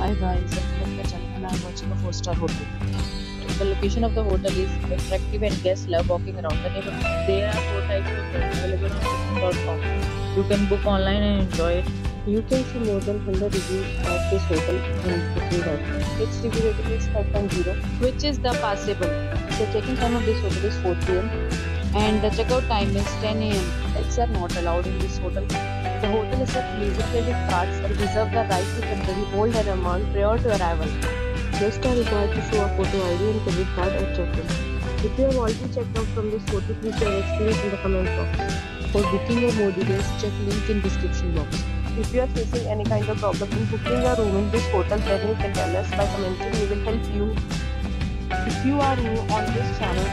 Hi guys, welcome to my channel and I'm watching a 4-star hotel. The location of the hotel is attractive and guests love walking around the neighborhood. There are 4 types of rooms available on booking.com. You can book online and enjoy it. You can see more than 100 reviews of this hotel on booking.com. Its review rating is 5.0, Which is the passable. The check-in time of this hotel is 4 pm and the checkout time is 10 am. Pets are not allowed in this hotel. The hotel accepts major credit cards and reserve the right to temporarily hold an amount prior to arrival. guests are required to show a photo ID and credit card at check-in. If you have already checked out from this hotel, please share your experience in the comment box. For booking or more details, check link in description box. If you are facing any kind of problem in booking a room in this hotel, then you can tell us by commenting. We will help you. If you are new on this channel